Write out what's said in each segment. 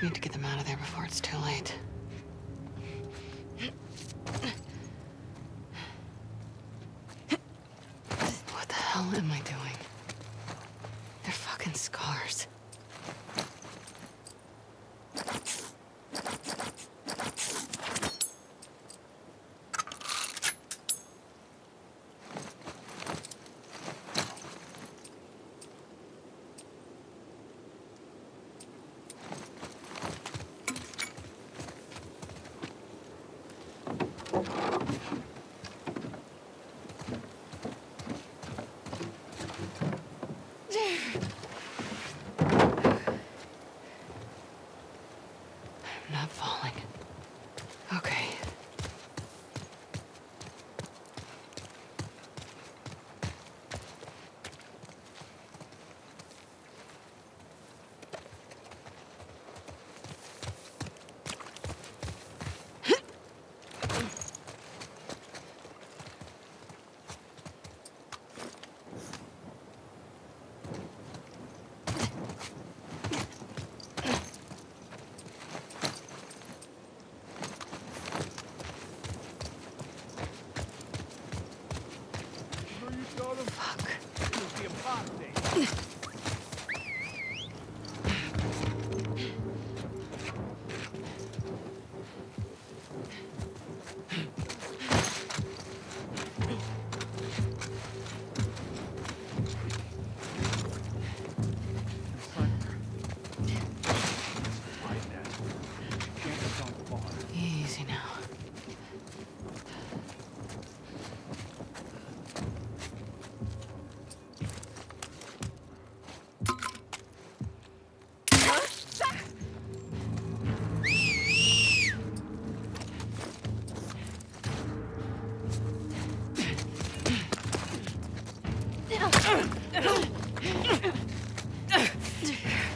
Need to get them out of there before it's too late. What the hell am I doing? I'm not falling. Okay. Fuck. Easy now.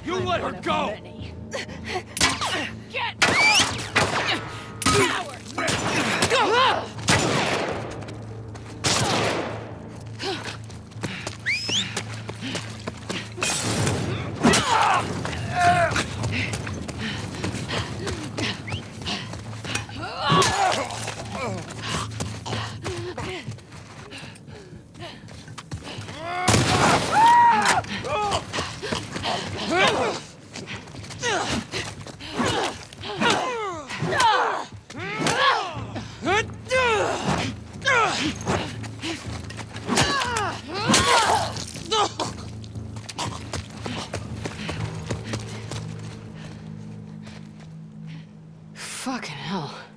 You let her go! Fucking hell.